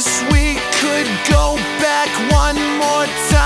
wish we could go back one more time.